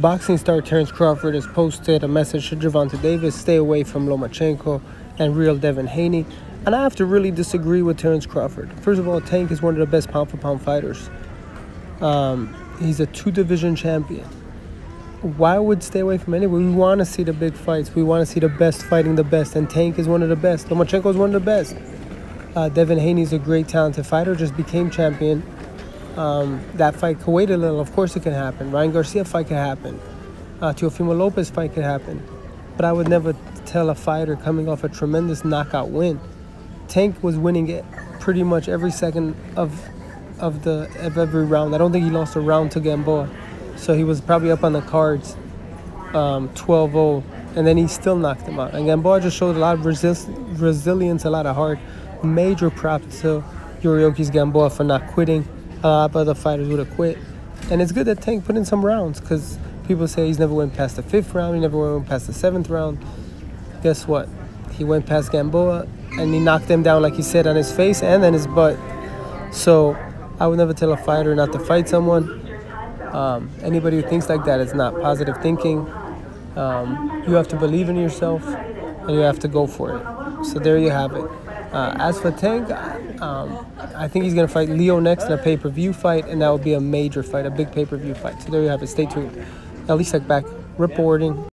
Boxing star Terence Crawford has posted a message to Gervonta Davis stay away from Lomachenko and real Devin Haney. And I have to really disagree with Terence Crawford. First of all, Tank is one of the best pound for pound fighters. Um, he's a two division champion. Why would stay away from anyone? We want to see the big fights. We want to see the best fighting the best. And Tank is one of the best. Lomachenko is one of the best. Uh, Devin Haney is a great, talented fighter, just became champion. Um, that fight could wait a little. Of course, it can happen. Ryan Garcia fight could happen. Uh, Teofimo Lopez fight could happen. But I would never tell a fighter coming off a tremendous knockout win. Tank was winning it pretty much every second of of the of every round. I don't think he lost a round to Gamboa, so he was probably up on the cards, um, 12-0, and then he still knocked him out. And Gamboa just showed a lot of resist- resilience, a lot of heart. Major props to Yuriorkis Gamboa for not quitting a lot of other fighters would have quit. And it's good that Tank put in some rounds because people say he's never went past the fifth round, he never went past the seventh round. Guess what? He went past Gamboa and he knocked him down, like he said, on his face and on his butt. So I would never tell a fighter not to fight someone. Um, anybody who thinks like that is not positive thinking. Um, you have to believe in yourself and you have to go for it. So there you have it. Uh, as for Tank, um, I think he's going to fight Leo next in a pay per view fight, and that will be a major fight, a big pay per view fight. So there you have it. Stay tuned. At Elie Seckbach reporting